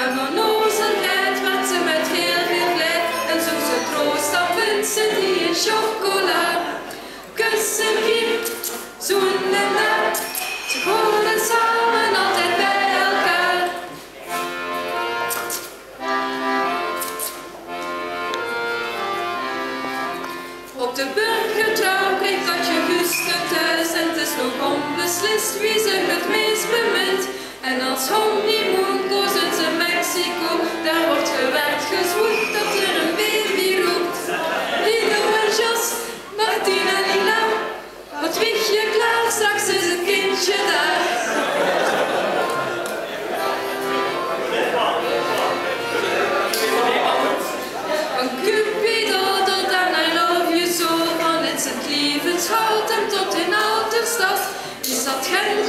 En onnozelheid werd ze met heel veel vlijt. En zo ze troost, vindt ze die in chocola. Kussen hier, zoenen daar. Ze horen samen altijd bij elkaar. Op de burgertrouw dat je Guske thuis en het is nog onbeslist wie ze het meest bemint. En als honeymoon Postman.